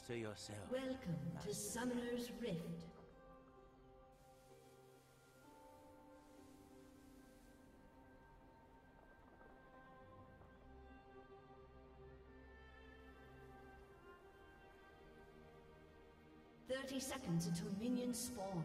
Master yourself. Welcome to Summoner's Rift. Thirty seconds until minions spawn.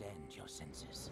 Extend your senses.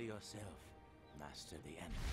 Yourself. Master the enemy.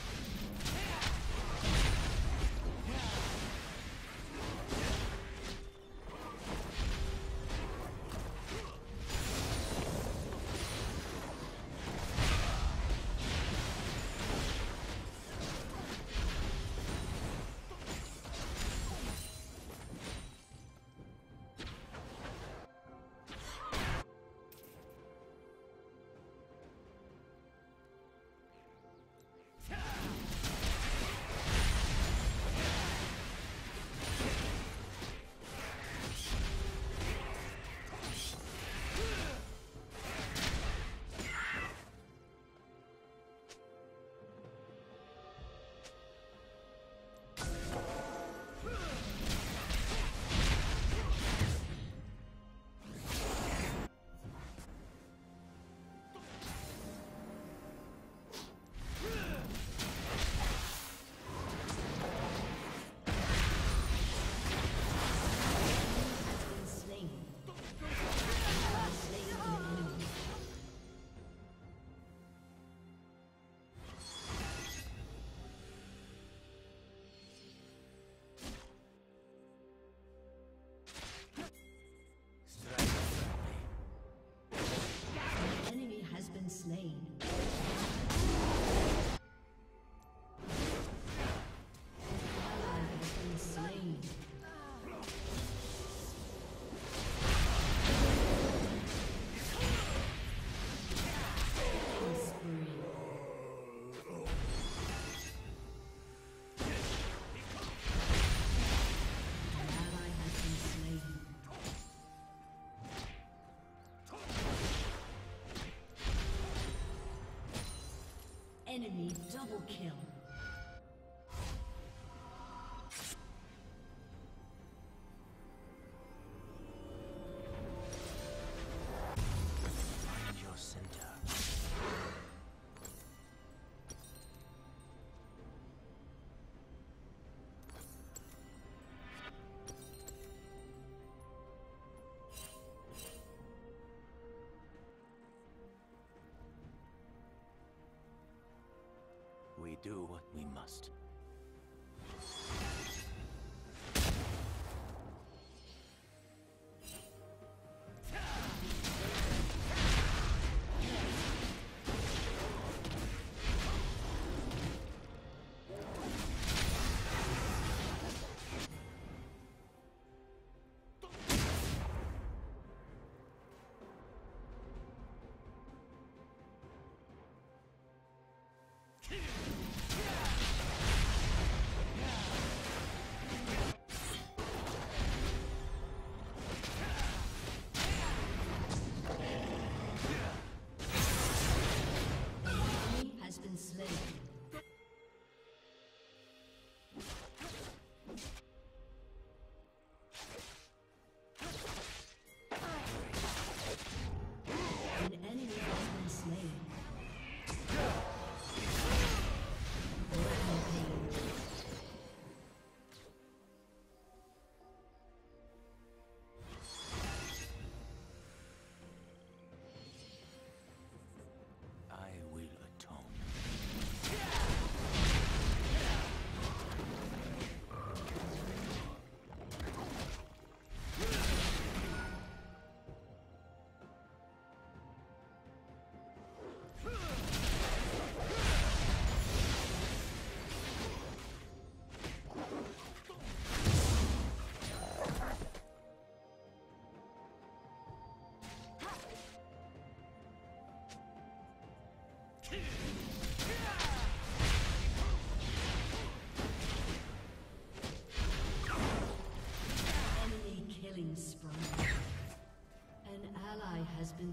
Enemy double kill. Do what we must.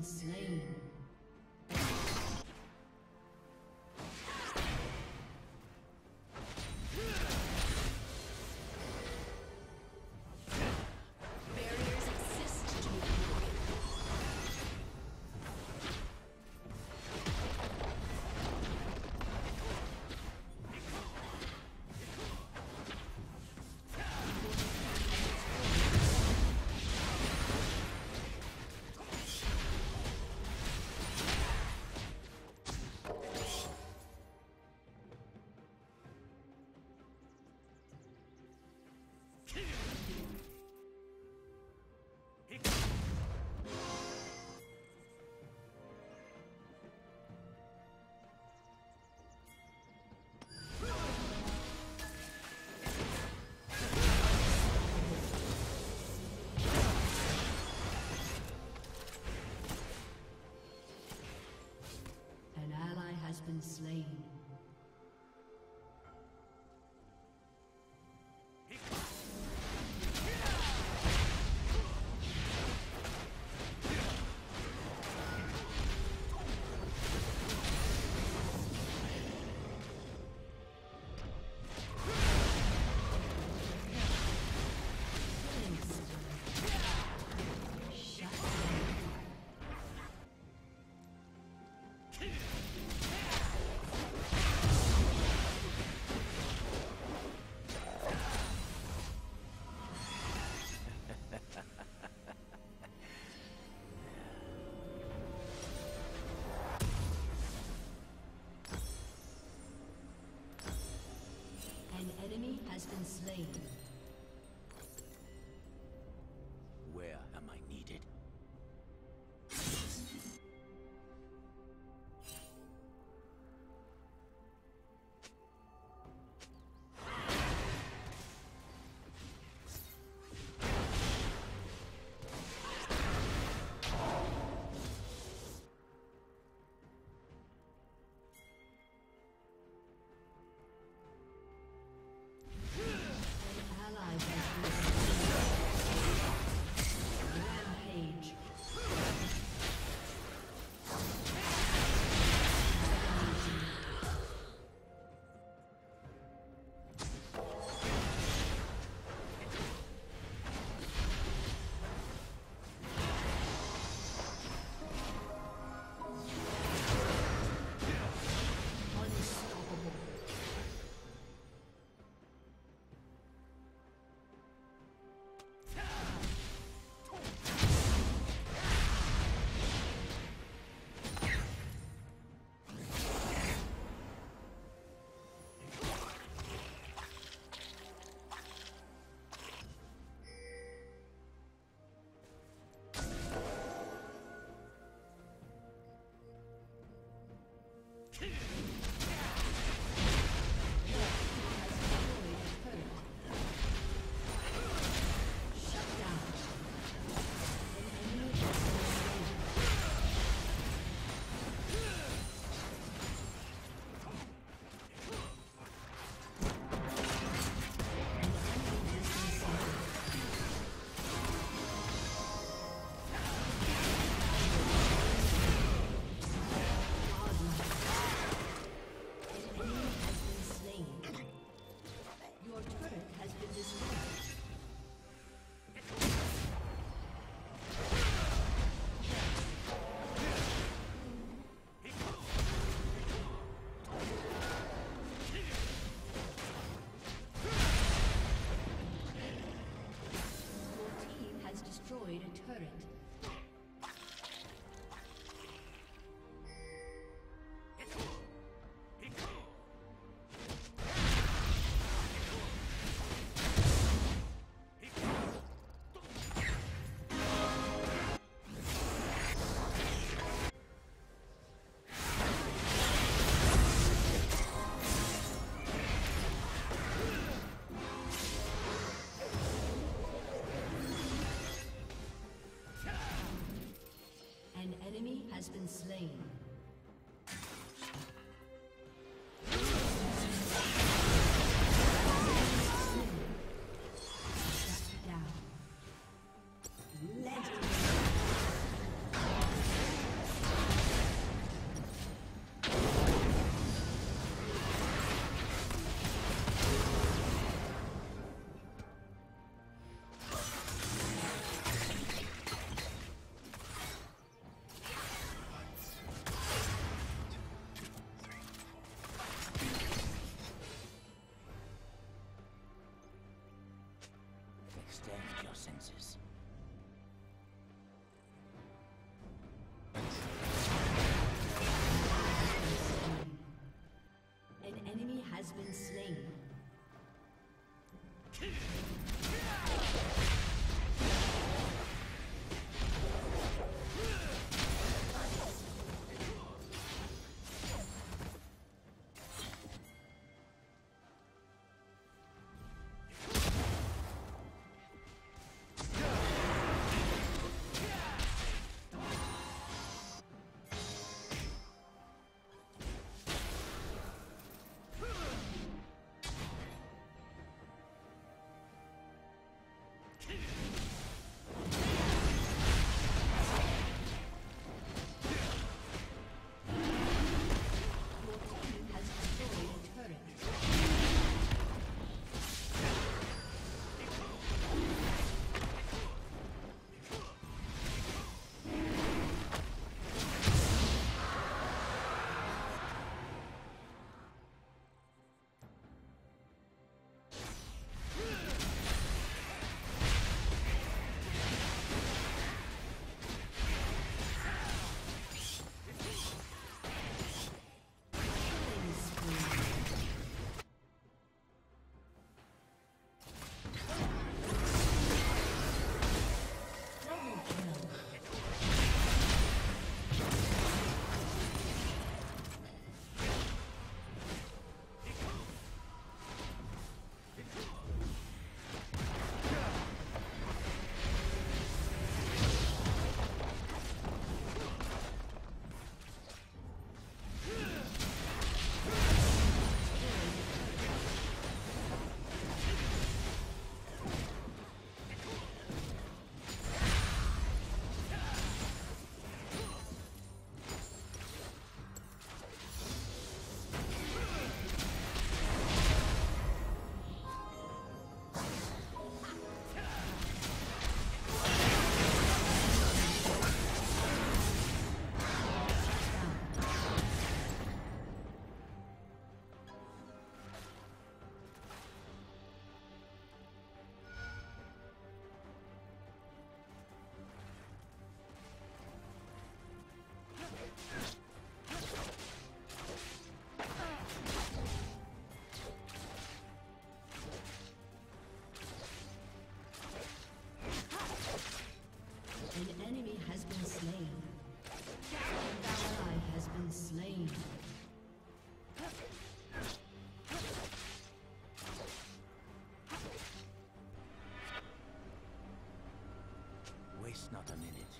Slain. slain. turret has been slain. Extend your senses. not a minute.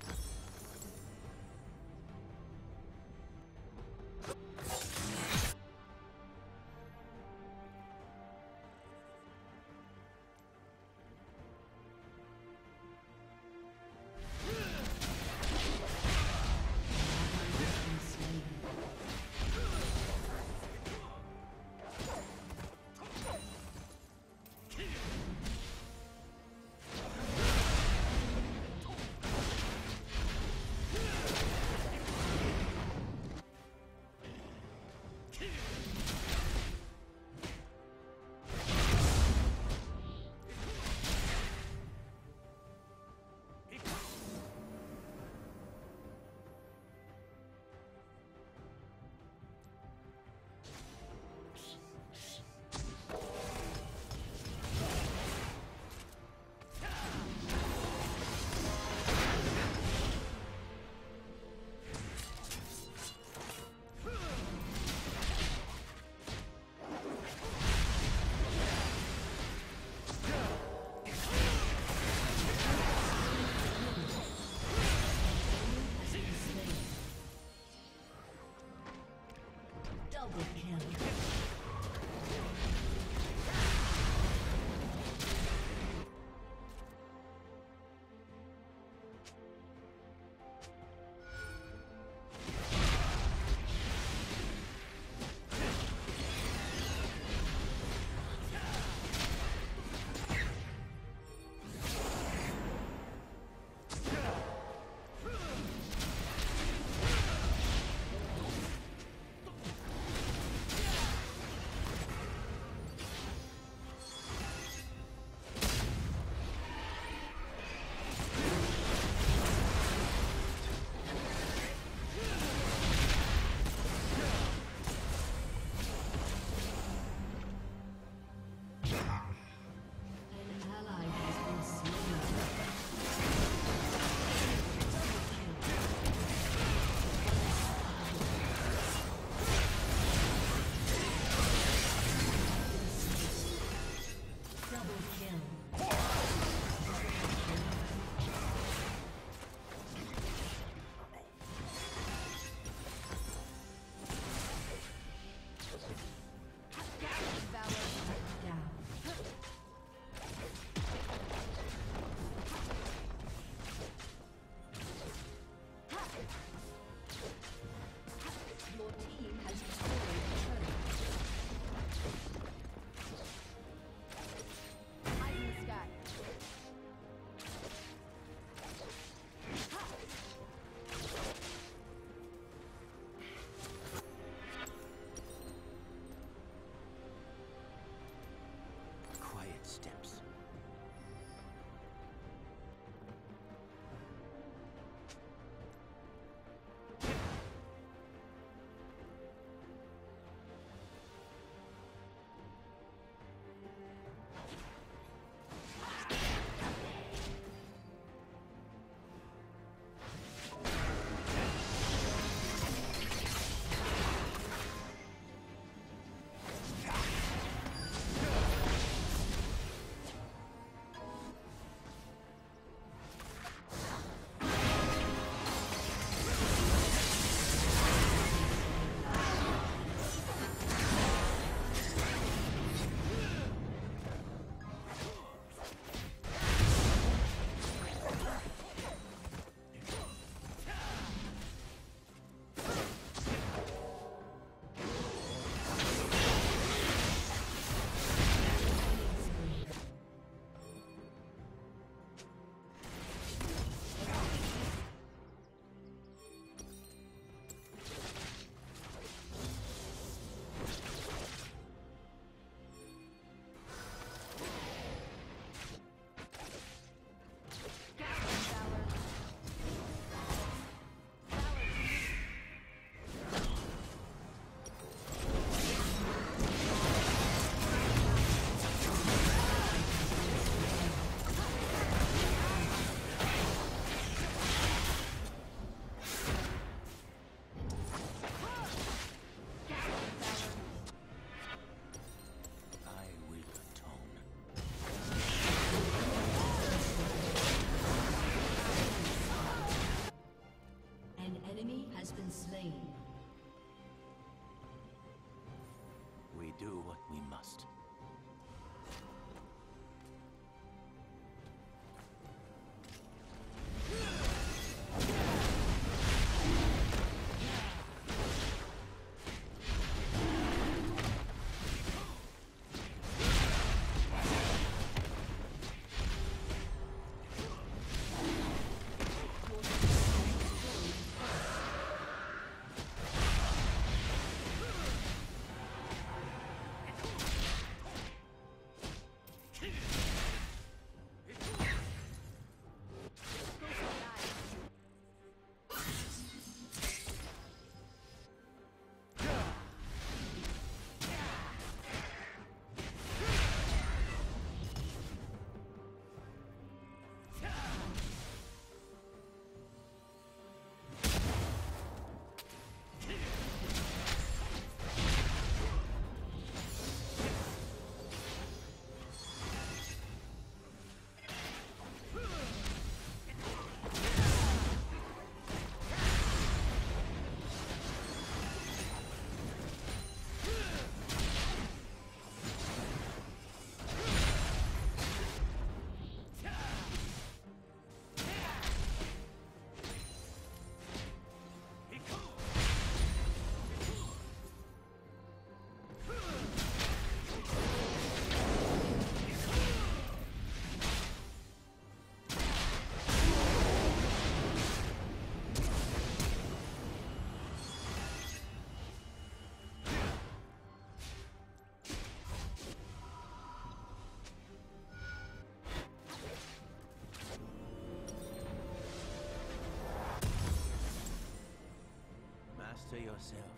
Master yourself,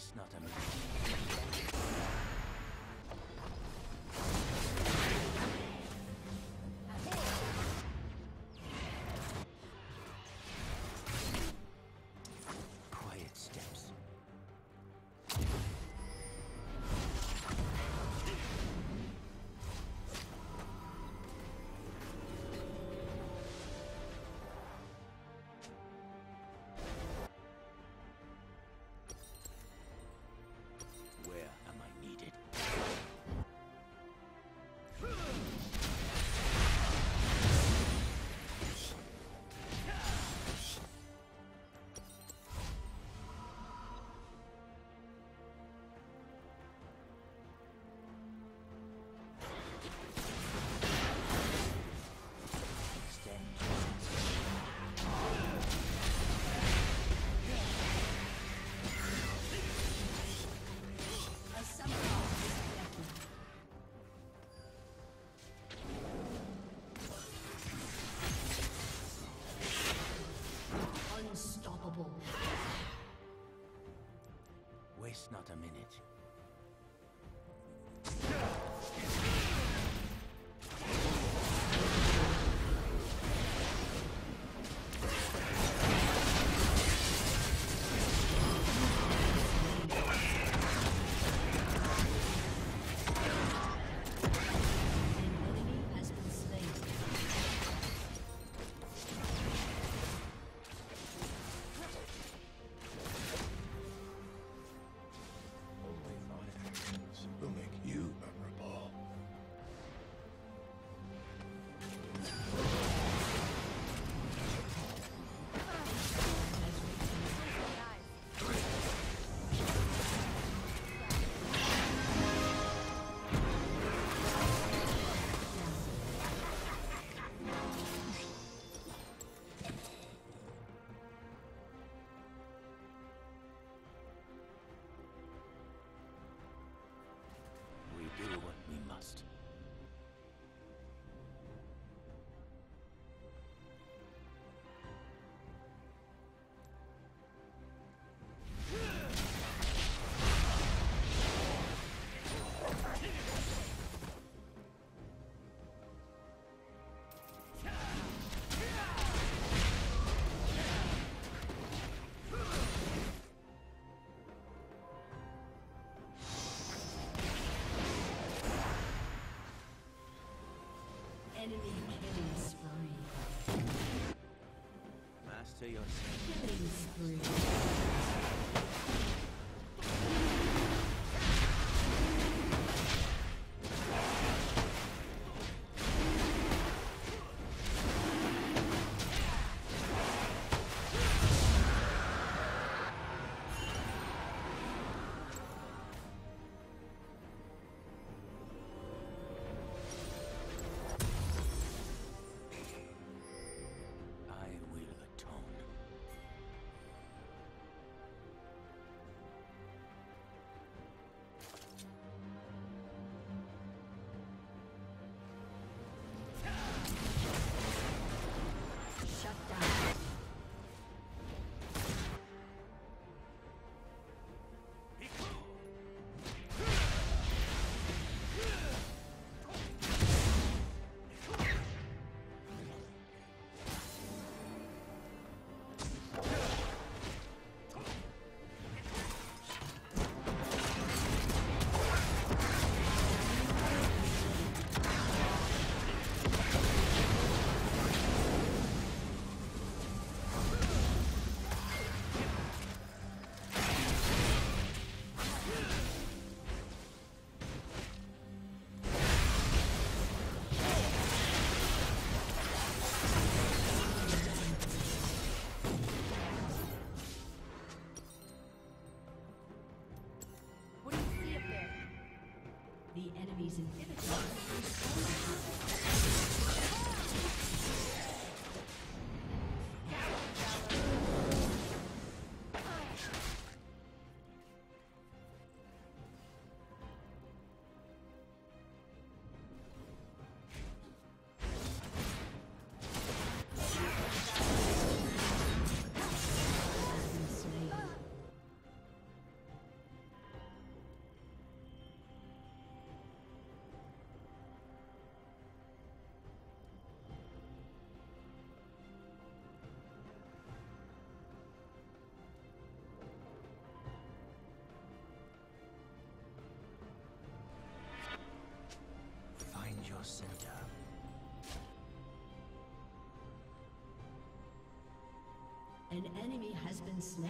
Waste not a minute. Minute. Yourself. Enemy's inhibitor An enemy has been slain.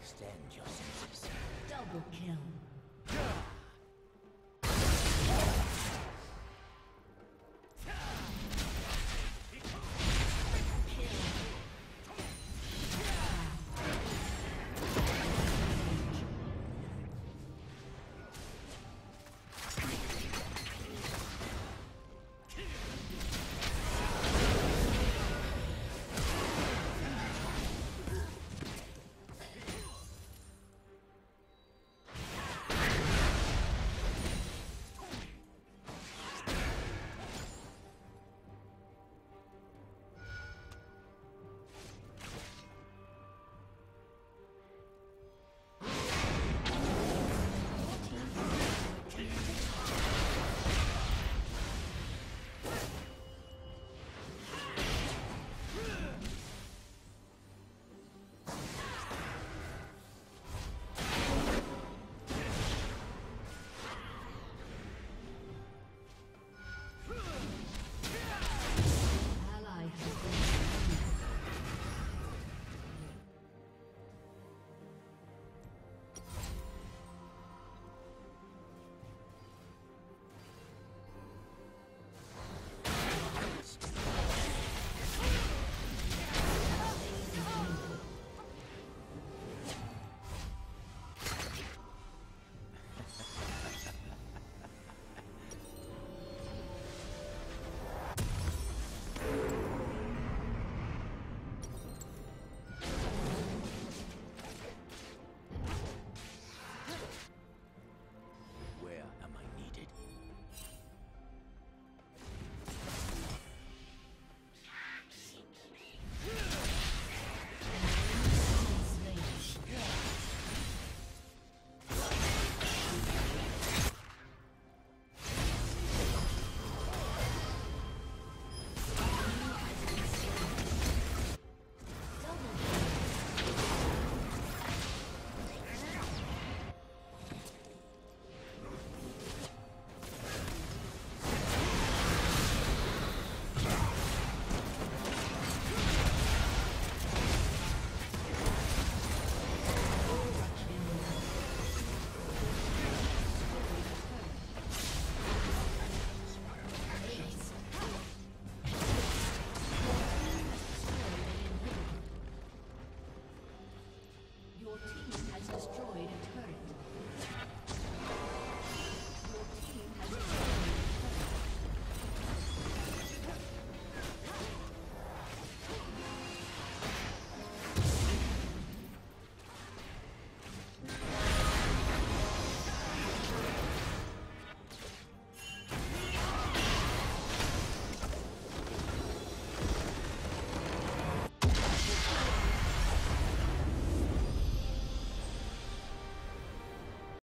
Extend your senses. Double kill.